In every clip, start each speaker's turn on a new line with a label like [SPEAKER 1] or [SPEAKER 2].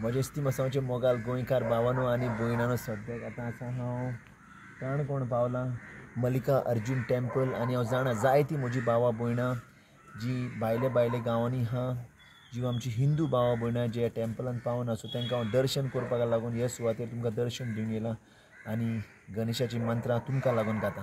[SPEAKER 1] म्हजे इस्तिमसांवचे मोगाल गोंयकार भावानो आनी भयणानो सद्याक आतां आसा हांव काणकोण पावलां? मल्लिका अर्जून टॅम्पल आनी हांव जाणा जायतीं म्हजी भावां भयणां जी भायले भायले गांवांनी आहा जी आमची हिंदू भावां भयणां जे टॅम्पलान पावना सो तांकां हांव दर्शन करपाक लागून हे सुवातेर तुमकां दर्शन दिवन येयलां आनी गणेशाची मंत्रां तुमकां लागून गाता.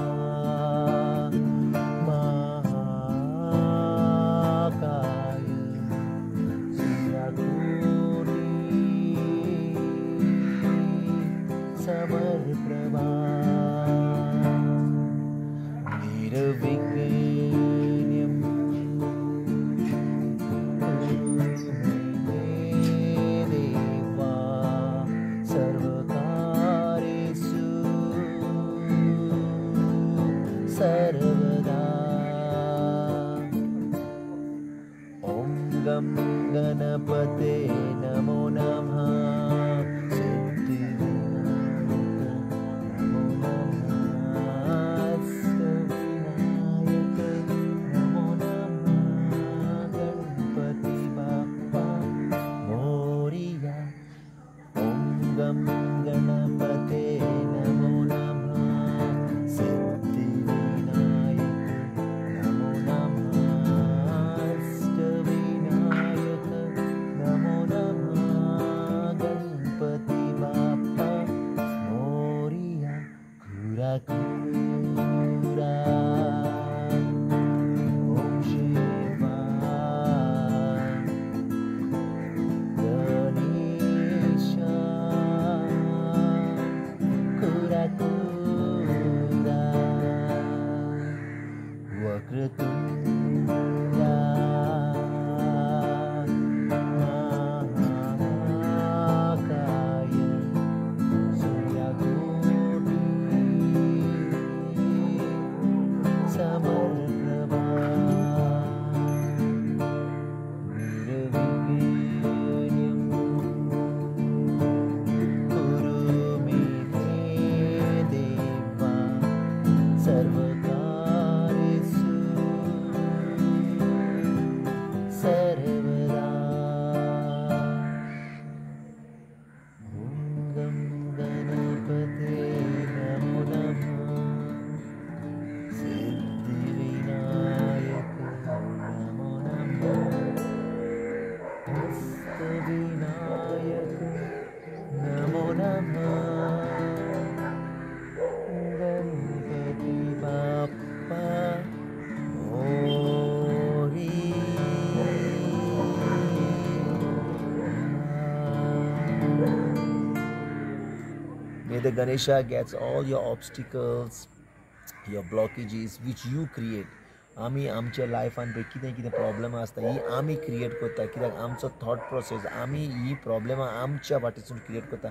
[SPEAKER 1] सर्वदा ॐ गं गणपते ragu the Ganesha gets all your obstacles, your blockages which you create. आमी आमच्या लायफान पळय कितें कितें प्रॉब्लम आसता ही आमी क्रिएट करता कित्याक आमचो थॉट प्रोसेस आमी ही प्रॉब्लेमां आमच्या वाटेसून क्रिएट करता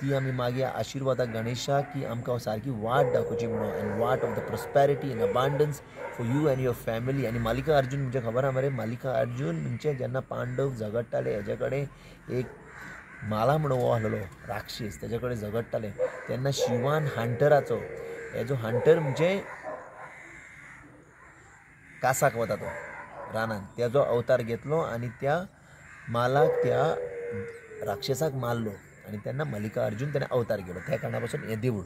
[SPEAKER 1] ती आमी मागीर आशिर्वादाक गणेशा की आमकां सारकी वाट दाखोवची म्हणून आनी वाट of the prosperity and abundance for you and your family आनी मालिका अर्जून म्हणजे खबर आहा मरे? मालिका अर्जून म्हणजे जेन्ना पांडव झगडटाले हेजे कडेन एक माला म्हणून हो आसलेलो राक्षस तेजे कडेन झगडटाले तेन्ना शिवान हांटराचो हेजो हांटर म्हणजे कासाक वता तो? रानान तेजो अवतार घेतलो आनी त्या मालाक त्या राक्षसाक मारलो आनी तेन्ना मल्लिका अर्जून तेणें अवतार केलो. त्या कारणा पासून हें देवूळ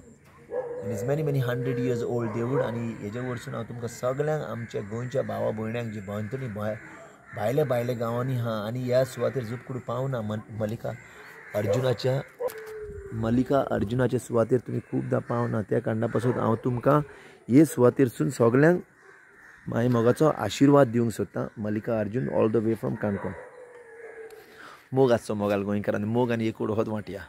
[SPEAKER 1] it is many many hundred years old देवूळ आनी हेजे वरसून हांव तुमकां सगल्यांक आमच्या गोंयच्या भावा भयण्यांक जी भोंवतणी भायल्या भायल्या गांवांनी हा आनी ह्या सुवातेर झुपकूड पावना मल्लिका अर्जुनाच्या मल्लिका अर्जुनाच्या सुवातेर तुमी खुबदां पावना त्या कारणा पासून हांव तुमकां हे सुवातेरसून सगल्यांक माई मोगाचो आशिर्वाद दिवंक सोदता Mallikarjun all the way from Canacona मोग आसचो मोगाल गोंयकारांनी मोग आनी एक होत वाटया.